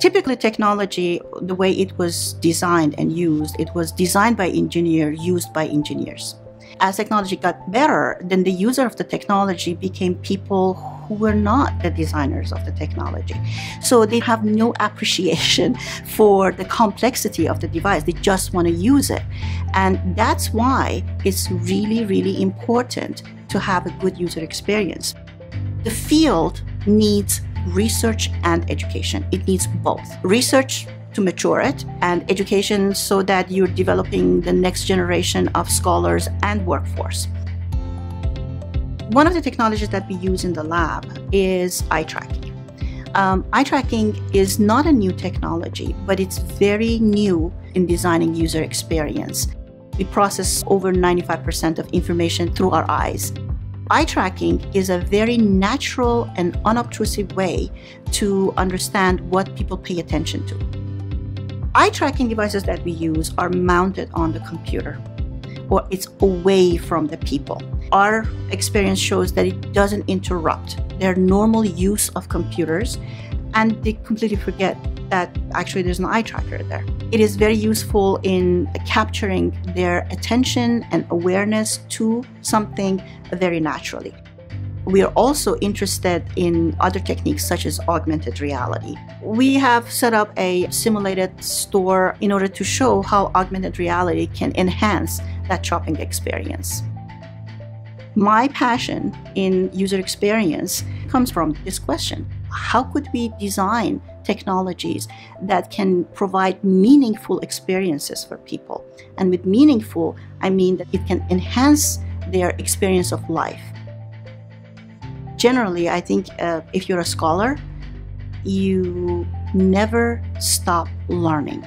Typically, technology, the way it was designed and used, it was designed by engineers, used by engineers. As technology got better, then the user of the technology became people who were not the designers of the technology. So they have no appreciation for the complexity of the device. They just want to use it. And that's why it's really, really important to have a good user experience. The field needs research and education. It needs both. Research to mature it and education so that you're developing the next generation of scholars and workforce. One of the technologies that we use in the lab is eye tracking. Um, eye tracking is not a new technology, but it's very new in designing user experience. We process over 95% of information through our eyes. Eye tracking is a very natural and unobtrusive way to understand what people pay attention to. Eye tracking devices that we use are mounted on the computer or it's away from the people. Our experience shows that it doesn't interrupt their normal use of computers and they completely forget that actually there's an eye tracker there. It is very useful in capturing their attention and awareness to something very naturally. We are also interested in other techniques such as augmented reality. We have set up a simulated store in order to show how augmented reality can enhance that shopping experience. My passion in user experience comes from this question How could we design technologies that can provide meaningful experiences for people? And with meaningful, I mean that it can enhance their experience of life. Generally, I think uh, if you're a scholar, you never stop learning.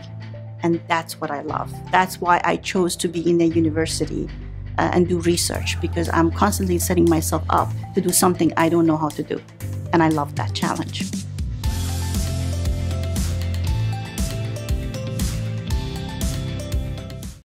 And that's what I love. That's why I chose to be in a university uh, and do research because I'm constantly setting myself up to do something I don't know how to do. And I love that challenge.